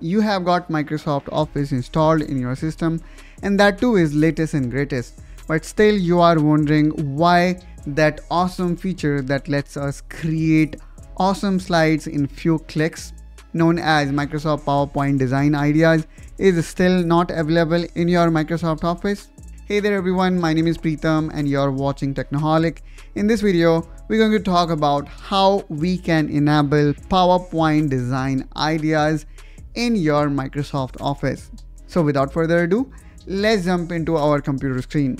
you have got Microsoft Office installed in your system and that too is latest and greatest. But still you are wondering why that awesome feature that lets us create awesome slides in few clicks known as Microsoft PowerPoint design ideas is still not available in your Microsoft Office. Hey there everyone, my name is Pritam and you're watching Technoholic. In this video, we're going to talk about how we can enable PowerPoint design ideas in your Microsoft Office. So without further ado, let's jump into our computer screen.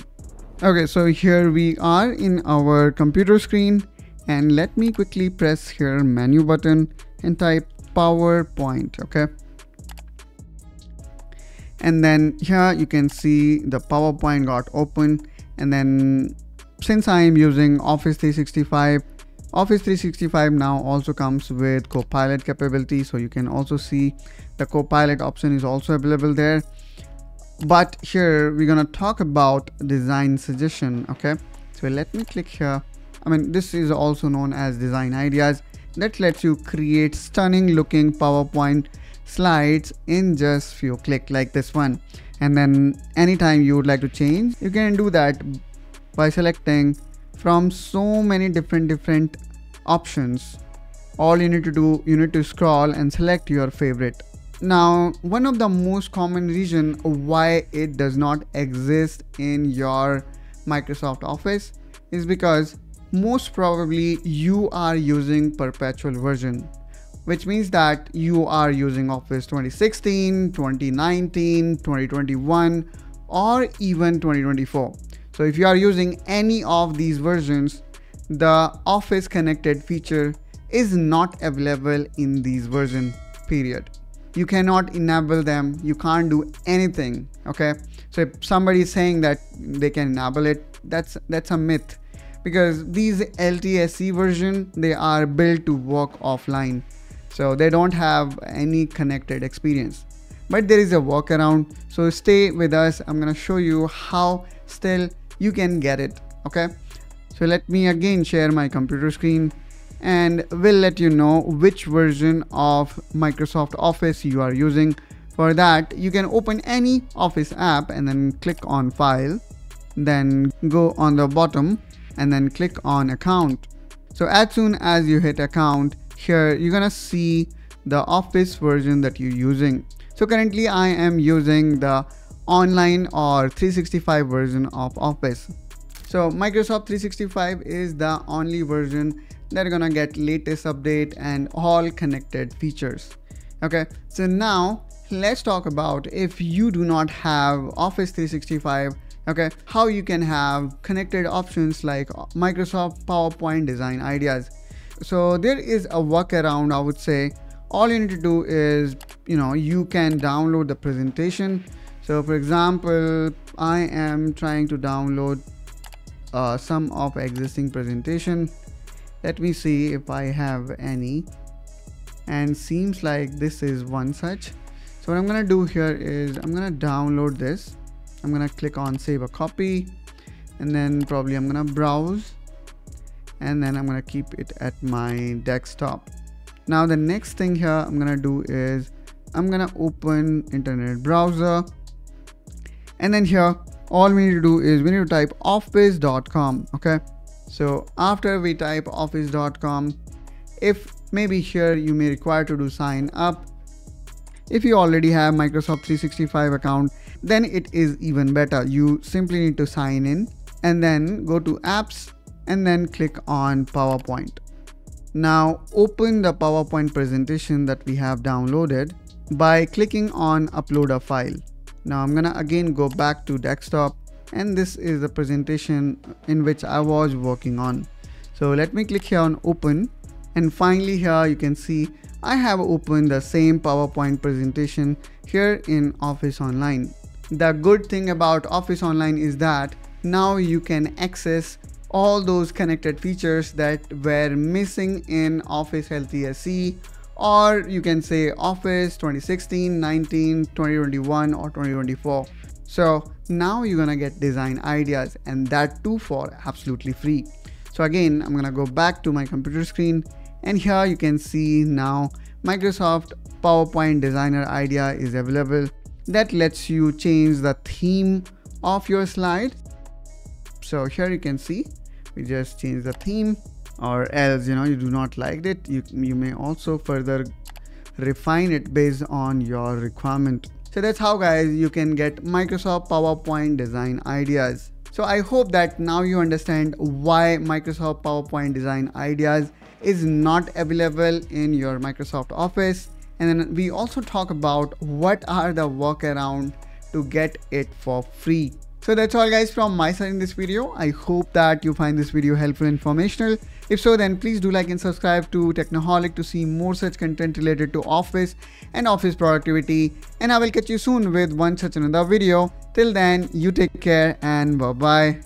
Okay, so here we are in our computer screen and let me quickly press here menu button and type PowerPoint, okay? And then here you can see the PowerPoint got open and then since I am using Office 365 Office 365 now also comes with Copilot capability so you can also see the Copilot option is also available there. But here we're gonna talk about design suggestion okay? So let me click here. I mean this is also known as design ideas. That lets you create stunning looking PowerPoint slides in just few click like this one. And then anytime you would like to change you can do that by selecting from so many different different options. All you need to do you need to scroll and select your favorite. Now one of the most common reason why it does not exist in your microsoft office is because most probably you are using perpetual version which means that you are using office 2016 2019 2021 or even 2024 so if you are using any of these versions, the Office connected feature is not available in these version period. You cannot enable them. You can't do anything. Okay. So if somebody is saying that they can enable it, that's that's a myth because these LTSC version they are built to work offline. So they don't have any connected experience. But there is a workaround. So stay with us. I'm gonna show you how still you can get it okay? So let me again share my computer screen and we'll let you know which version of Microsoft Office you are using. For that you can open any office app and then click on file then go on the bottom and then click on account. So as soon as you hit account here you're gonna see the office version that you're using. So currently I am using the online or 365 version of Office. So Microsoft 365 is the only version that are gonna get latest update and all connected features. Okay, so now let's talk about if you do not have Office 365 okay how you can have connected options like Microsoft PowerPoint design ideas so there is a workaround I would say all you need to do is you know you can download the presentation so for example I am trying to download uh, some of existing presentation. Let me see if I have any. And seems like this is one such. So what I'm gonna do here is I'm gonna download this. I'm gonna click on save a copy. And then probably I'm gonna browse. And then I'm gonna keep it at my desktop. Now the next thing here I'm gonna do is I'm gonna open internet browser and then here all we need to do is we need to type office.com okay? So after we type office.com if maybe here you may require to do sign up. If you already have Microsoft 365 account then it is even better. You simply need to sign in and then go to apps and then click on PowerPoint. Now open the PowerPoint presentation that we have downloaded by clicking on upload a file now I'm gonna again go back to desktop and this is the presentation in which I was working on. So let me click here on open and finally here you can see I have opened the same PowerPoint presentation here in Office Online. The good thing about Office Online is that now you can access all those connected features that were missing in Office LTSC or you can say Office 2016, 19, 2021 or 2024. So now you're gonna get design ideas and that too for absolutely free. So again, I'm gonna go back to my computer screen and here you can see now Microsoft PowerPoint designer idea is available that lets you change the theme of your slide. So here you can see we just change the theme or else you know you do not like it you, you may also further refine it based on your requirement so that's how guys you can get Microsoft PowerPoint design ideas so I hope that now you understand why Microsoft PowerPoint design ideas is not available in your Microsoft Office and then we also talk about what are the workaround to get it for free so that's all guys from my side in this video. I hope that you find this video helpful and informational. If so, then please do like and subscribe to Technoholic to see more such content related to office and office productivity. And I will catch you soon with one such another video. Till then, you take care and bye bye.